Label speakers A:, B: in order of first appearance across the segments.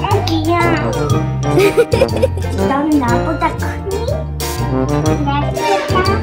A: 아 귀여워 너는 나보다 크니? 내 크다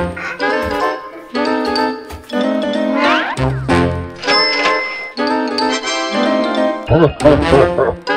B: Ha ha
A: ha ha!